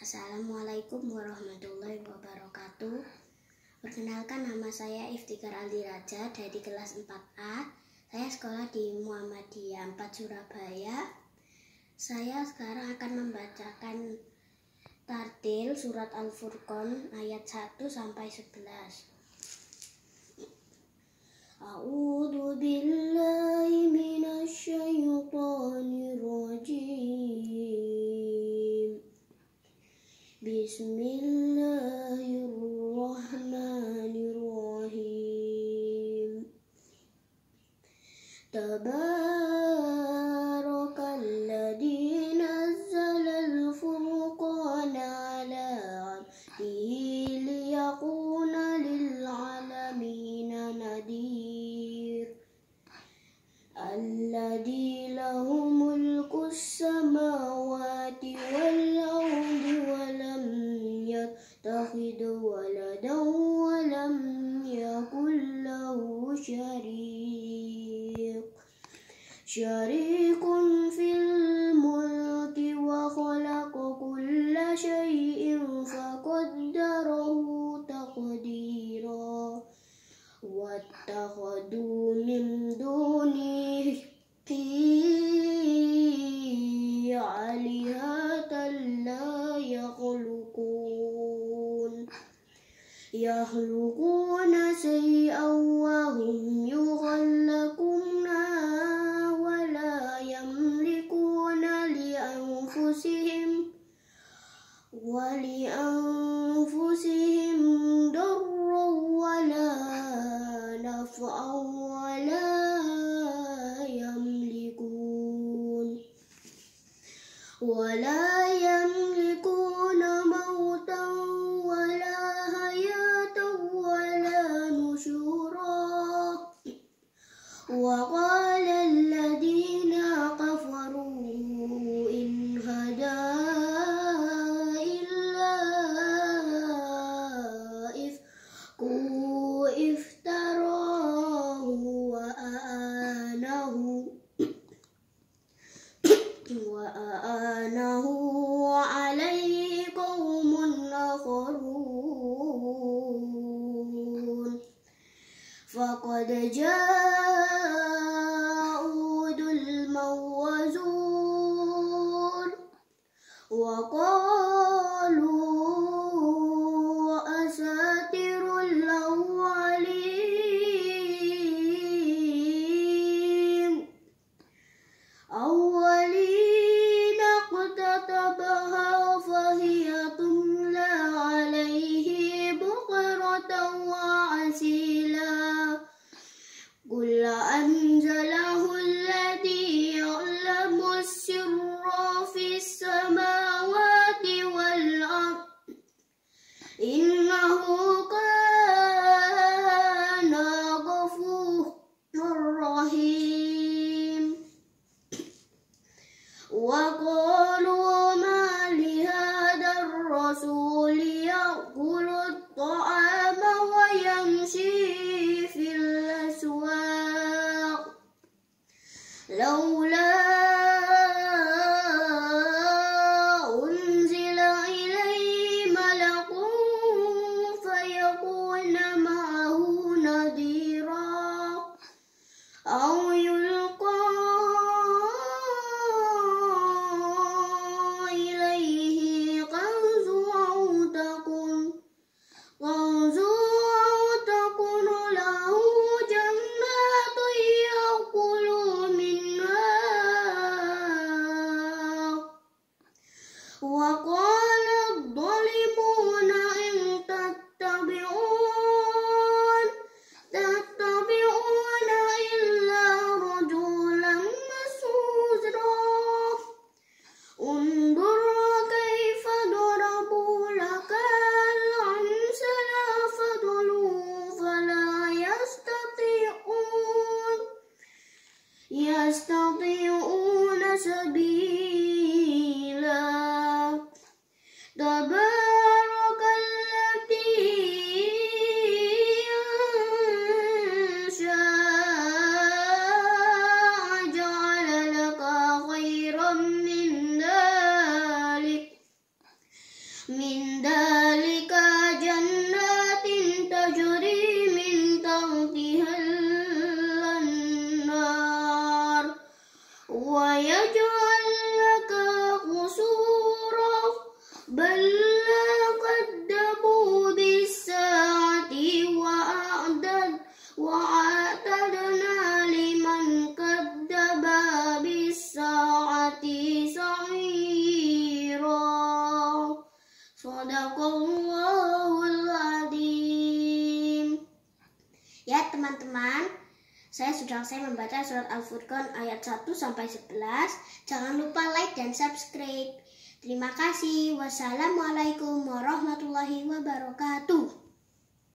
Assalamualaikum warahmatullahi wabarakatuh. Perkenalkan nama saya Iftikar Aldi Raja dari kelas 4A. Saya sekolah di Muhammadiyah 4 Surabaya. Saya sekarang akan membacakan Tartil surat Al-Furqan ayat 1 sampai 11. A'udzu billahi بسم الله الرحمن الرحيم. تبارك شريك في الملك وخلق كل شيء فقدره تقديرا. واتخذوا من دونه في عليها لا يخلقون. يخلقون Yam فقد جاءوا ظلما وزور وقالوا وقالوا ما لهذا الرسول يأكل الطعام ويمشي في الأسواق. لولا teman-teman, saya sudah saya membaca surat Al-Furqan ayat 1 sampai 11. Jangan lupa like dan subscribe. Terima kasih. Wassalamualaikum warahmatullahi wabarakatuh.